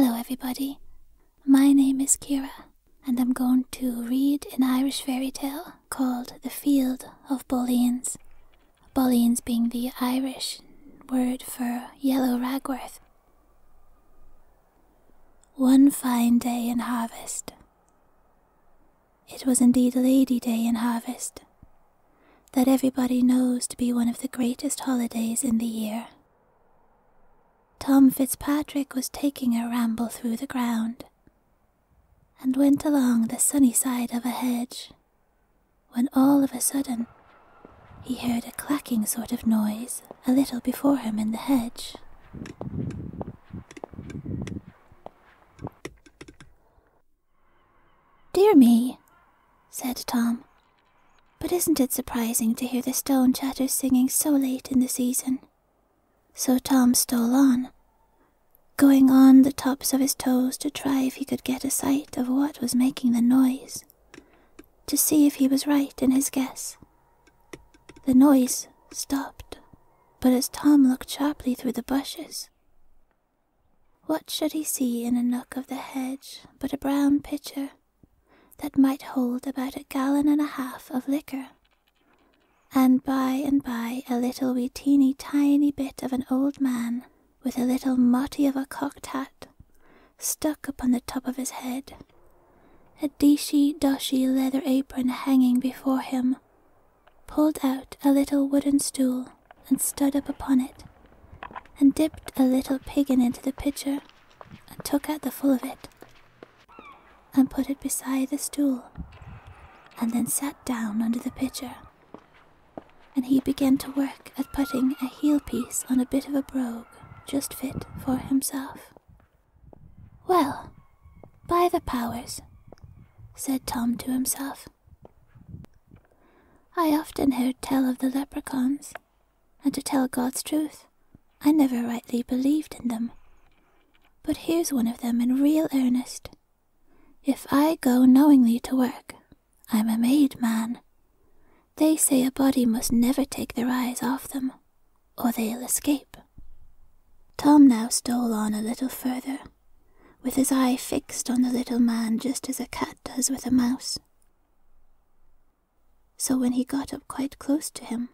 Hello, everybody. My name is Ciara, and I'm going to read an Irish fairy tale called The Field of Boliauns. Boliauns being the Irish word for yellow ragwort. One fine day in harvest. It was indeed Lady Day in harvest, that everybody knows to be one of the greatest holidays in the year. Tom Fitzpatrick was taking a ramble through the ground, and went along the sunny side of a hedge, when all of a sudden he heard a clacking sort of noise a little before him in the hedge. Dear me, said Tom, but isn't it surprising to hear the stone chatters singing so late in the season? So Tom stole on, going on the tops of his toes to try if he could get a sight of what was making the noise, to see if he was right in his guess. The noise stopped, but as Tom looked sharply through the bushes, what should he see in a nook of the hedge but a brown pitcher that might hold about a gallon and a half of liquor? and by and by a little wee teeny tiny bit of an old man with a little motty of a cocked hat stuck upon the top of his head, a dishy doshy leather apron hanging before him, pulled out a little wooden stool and stood up upon it, and dipped a little piggin into the pitcher, and took out the full of it, and put it beside the stool, and then sat down under the pitcher. And he began to work at putting a heel piece on a bit of a brogue just fit for himself. Well, by the powers, said Tom to himself. I often heard tell of the leprechauns, and to tell God's truth, I never rightly believed in them. But here's one of them in real earnest. If I go knowingly to work, I'm a made man they say a body must never take their eyes off them, or they'll escape. Tom now stole on a little further, with his eye fixed on the little man just as a cat does with a mouse. So when he got up quite close to him,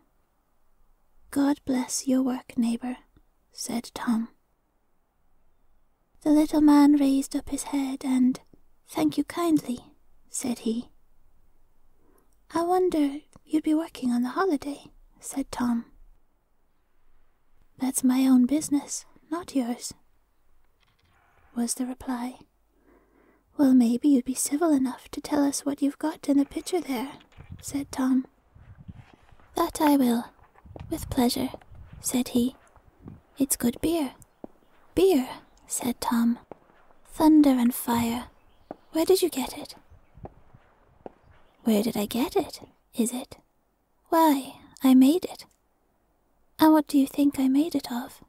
God bless your work, neighbour, said Tom. The little man raised up his head and, Thank you kindly, said he. I wonder You'd be working on the holiday, said Tom. That's my own business, not yours, was the reply. Well, maybe you'd be civil enough to tell us what you've got in the pitcher there, said Tom. That I will, with pleasure, said he. It's good beer. Beer, said Tom. Thunder and fire. Where did you get it? Where did I get it? is it? Why, I made it. And what do you think I made it of?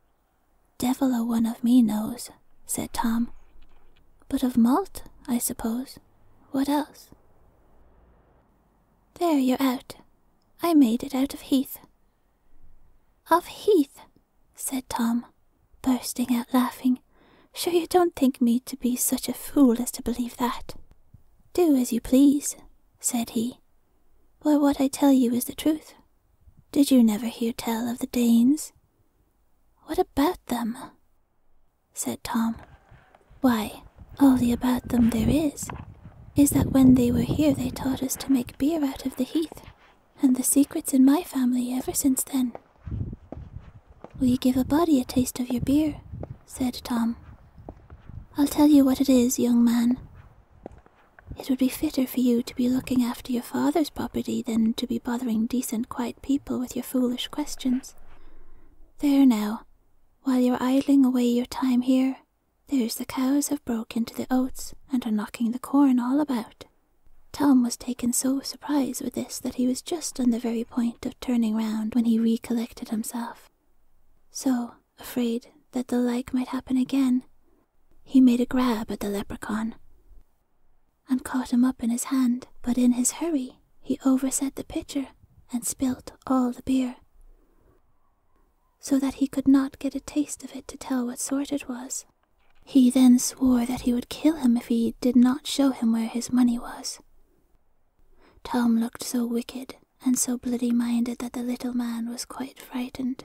Devil a one of me knows, said Tom. But of malt, I suppose. What else? There, you're out. I made it out of heath. Of heath, said Tom, bursting out laughing. Sure you don't think me to be such a fool as to believe that. Do as you please, said he. Why, what I tell you is the truth. Did you never hear tell of the Danes? What about them? said Tom. Why, all the about them there is, is that when they were here they taught us to make beer out of the heath, and the secret's in my family ever since then. Will you give a body a taste of your beer? said Tom. I'll tell you what it is, young man. It would be fitter for you to be looking after your father's property than to be bothering decent, quiet people with your foolish questions. There now, while you're idling away your time here, there's the cows have broke into the oats and are knocking the corn all about. Tom was taken so surprised with this that he was just on the very point of turning round when he recollected himself. So, afraid that the like might happen again, he made a grab at the leprechaun and caught him up in his hand, but in his hurry he overset the pitcher and spilt all the beer, so that he could not get a taste of it to tell what sort it was. He then swore that he would kill him if he did not show him where his money was. Tom looked so wicked and so bloody minded that the little man was quite frightened.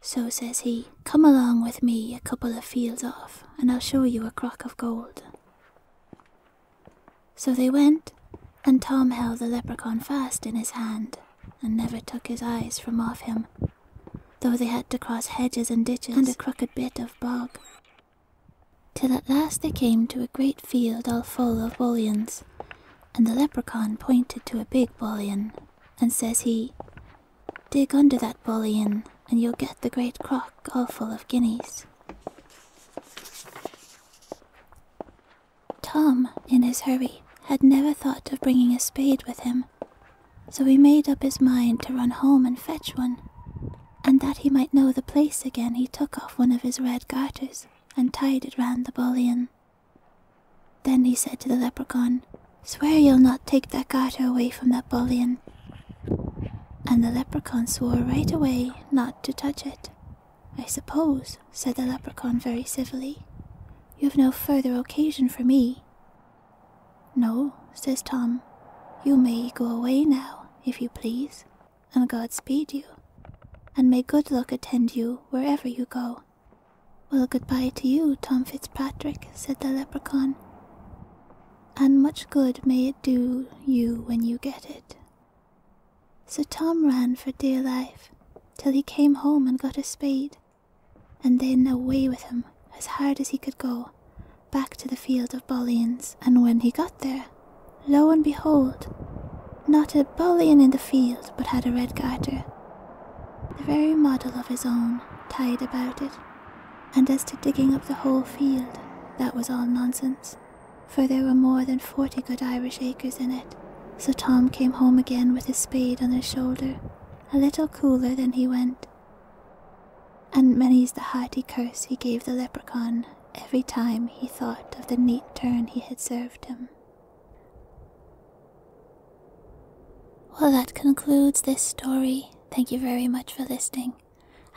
So says he, Come along with me a couple of fields off, and I'll show you a crock of gold. So they went, and Tom held the leprechaun fast in his hand, and never took his eyes from off him, though they had to cross hedges and ditches and a crooked bit of bog. Till at last they came to a great field all full of boliauns, and the leprechaun pointed to a big boliaun, and says he, Dig under that boliaun, and you'll get the great crock all full of guineas. Tom, in his hurry, had never thought of bringing a spade with him, so he made up his mind to run home and fetch one, that he might know the place again he took off one of his red garters and tied it round the boliaun. Then he said to the leprechaun, Swear you'll not take that garter away from that boliaun. And the leprechaun swore right away not to touch it. I suppose, said the leprechaun very civilly, you've no further occasion for me. No, says Tom, you may go away now, if you please, and God speed you, and may good luck attend you wherever you go. Well, goodbye to you, Tom Fitzpatrick, said the leprechaun, and much good may it do you when you get it. So Tom ran for dear life till he came home and got a spade, and then away with him as hard as he could go, back to the field of boliauns. And when he got there, lo and behold, not a boliaun in the field but had a red garter, the very model of his own, tied about it. And as to digging up the whole field, that was all nonsense for there were more than forty good Irish acres in it. So Tom came home again with his spade on his shoulder, a little cooler than he went. And many's the hearty curse he gave the leprechaun every time he thought of the neat turn he had served him. Well, that concludes this story. Thank you very much for listening.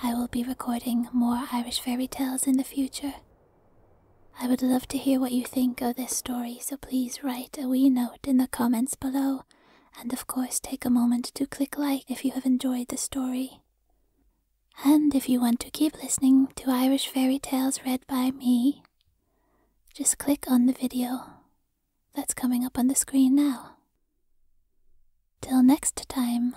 I will be recording more Irish fairy tales in the future. I would love to hear what you think of this story, so please write a wee note in the comments below, and of course take a moment to click like if you have enjoyed the story. And if you want to keep listening to Irish fairy tales read by me, just click on the video that's coming up on the screen now. Till next time.